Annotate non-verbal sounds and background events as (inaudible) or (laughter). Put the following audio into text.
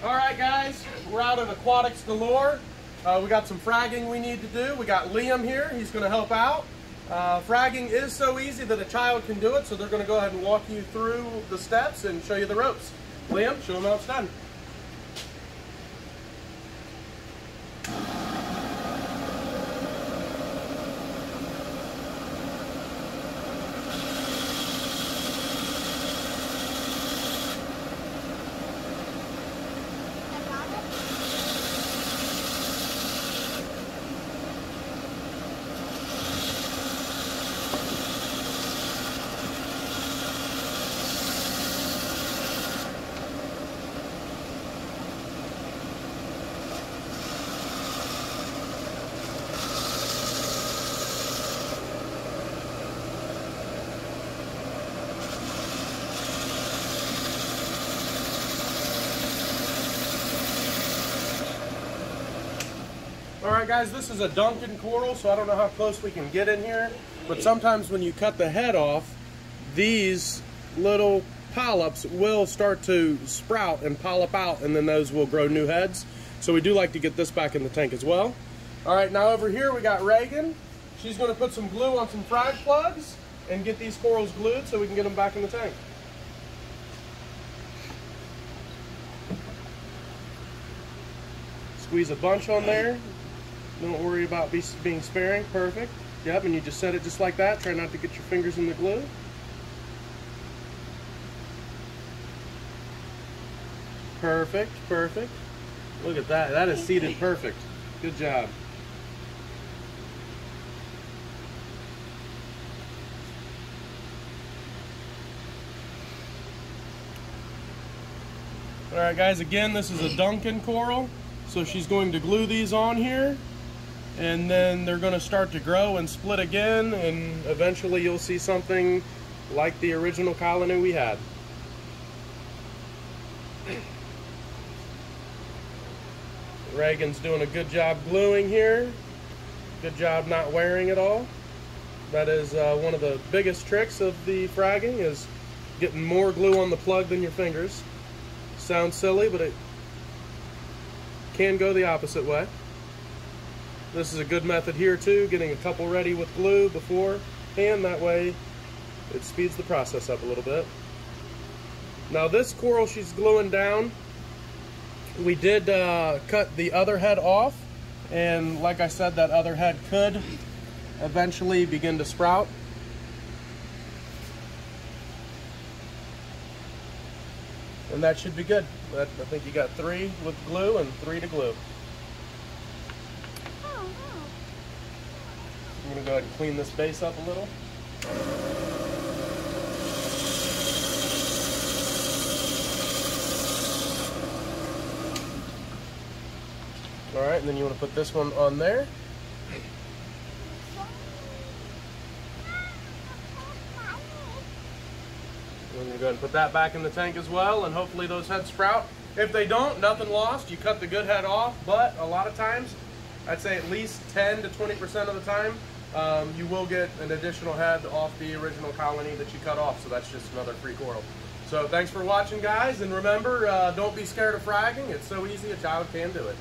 All right, guys, we're out at Aquatics Galore. Uh, we got some fragging we need to do. We got Liam here. He's going to help out. Uh, fragging is so easy that a child can do it, so they're going to go ahead and walk you through the steps and show you the ropes. Liam, show them how it's done. All right, guys, this is a Duncan coral, so I don't know how close we can get in here, but sometimes when you cut the head off, these little polyps will start to sprout and polyp out, and then those will grow new heads. So we do like to get this back in the tank as well. All right, now over here we got Reagan. She's gonna put some glue on some frag plugs and get these corals glued so we can get them back in the tank. Squeeze a bunch on there. Don't worry about be, being sparing. Perfect. Yep, and you just set it just like that. Try not to get your fingers in the glue. Perfect, perfect. Look at that. That is seated perfect. Good job. All right, guys, again, this is a Duncan coral. So she's going to glue these on here and then they're going to start to grow and split again and eventually you'll see something like the original colony we had. (clears throat) Reagan's doing a good job gluing here. Good job not wearing it all. That is uh, one of the biggest tricks of the fragging is getting more glue on the plug than your fingers. Sounds silly, but it can go the opposite way. This is a good method here too, getting a couple ready with glue before and that way it speeds the process up a little bit. Now this coral she's gluing down, we did uh, cut the other head off and like I said that other head could eventually begin to sprout. And that should be good. I think you got three with glue and three to glue. I'm gonna go ahead and clean this base up a little. All right, and then you wanna put this one on there. I'm gonna go ahead and put that back in the tank as well, and hopefully those heads sprout. If they don't, nothing lost. You cut the good head off, but a lot of times, I'd say at least 10 to 20% of the time, um, you will get an additional head off the original colony that you cut off. So that's just another free coral. So thanks for watching, guys. And remember, uh, don't be scared of fragging. It's so easy, a child can do it.